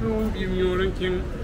Champion bi